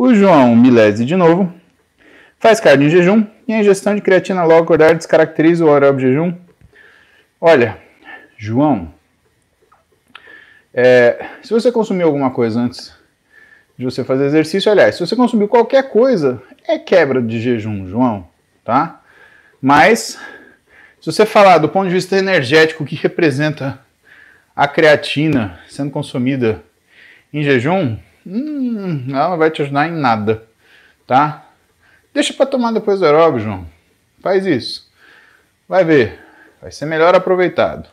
O João Milese, de novo, faz cardio em jejum e a ingestão de creatina logo acordar descaracteriza o aeróbio jejum. Olha, João, é, se você consumiu alguma coisa antes de você fazer exercício, aliás, se você consumiu qualquer coisa, é quebra de jejum, João, tá? Mas, se você falar do ponto de vista energético, que representa a creatina sendo consumida em jejum, hum, ela não vai te ajudar em nada, tá? Deixa para tomar depois do aeróbio, João. Faz isso. Vai ver, vai ser melhor aproveitado.